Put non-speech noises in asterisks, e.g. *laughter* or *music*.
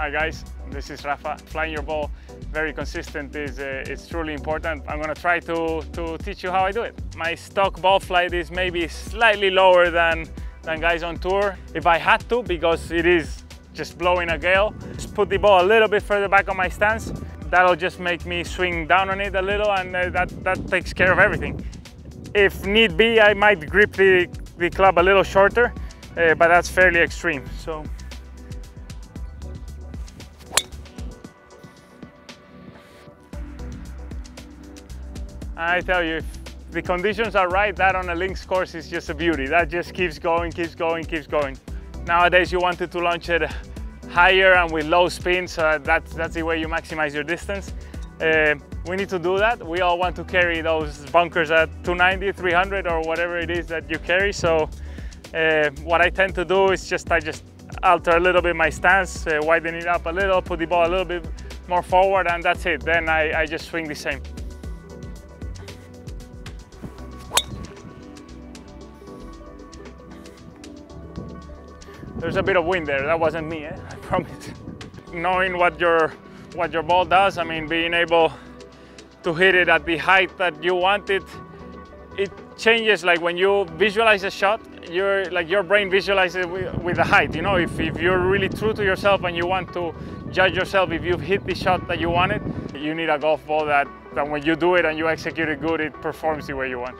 Hi guys, this is Rafa. Flying your ball very consistent is uh, it's truly important. I'm gonna try to, to teach you how I do it. My stock ball flight is maybe slightly lower than, than guys on tour. If I had to, because it is just blowing a gale, just put the ball a little bit further back on my stance. That'll just make me swing down on it a little and uh, that, that takes care of everything. If need be, I might grip the, the club a little shorter, uh, but that's fairly extreme. So I tell you, the conditions are right, that on a links course is just a beauty. That just keeps going, keeps going, keeps going. Nowadays, you wanted to launch it higher and with low spin, so that's, that's the way you maximize your distance. Uh, we need to do that. We all want to carry those bunkers at 290, 300, or whatever it is that you carry. So uh, what I tend to do is just, I just alter a little bit my stance, uh, widen it up a little, put the ball a little bit more forward, and that's it. Then I, I just swing the same. There's a bit of wind there. That wasn't me, eh? *laughs* I promise. Knowing what your what your ball does, I mean, being able to hit it at the height that you want it, it changes. Like when you visualize a shot, your like your brain visualizes with, with the height. You know, if, if you're really true to yourself and you want to judge yourself if you've hit the shot that you wanted, you need a golf ball that, that when you do it and you execute it good, it performs the way you want.